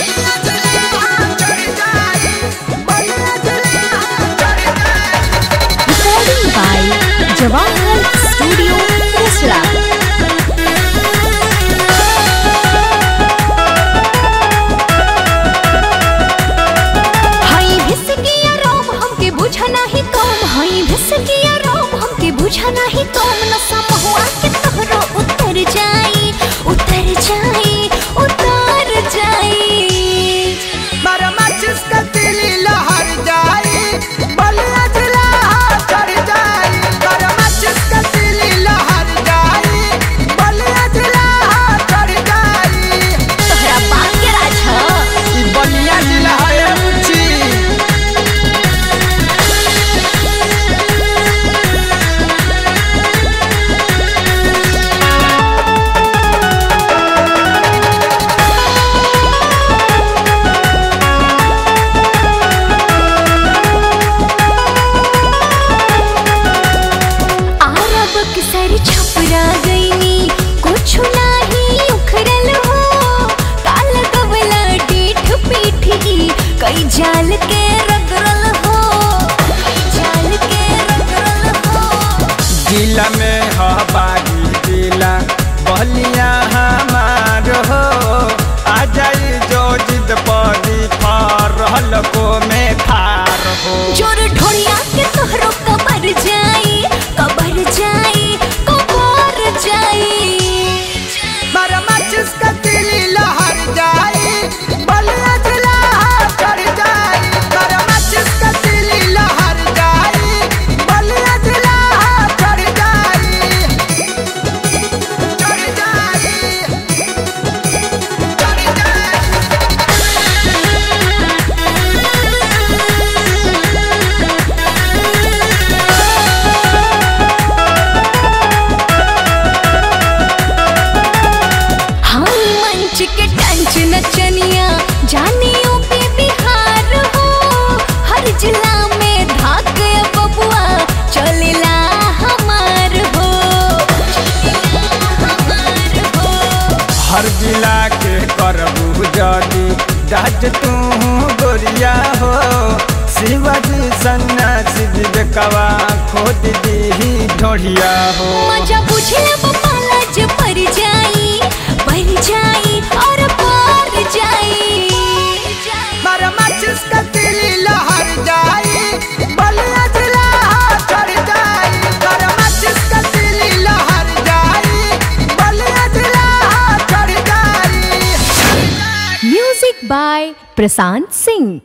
Yeah. fight हर जिला के करबू जदी राज तू गोरिया हो, शिवाजी सन्यासी विवेकवा खो दीदी ही ढोरिया हो। मज़ा पूछ ले पप्पा लज पर जाई पर जाई by Prasant Singh.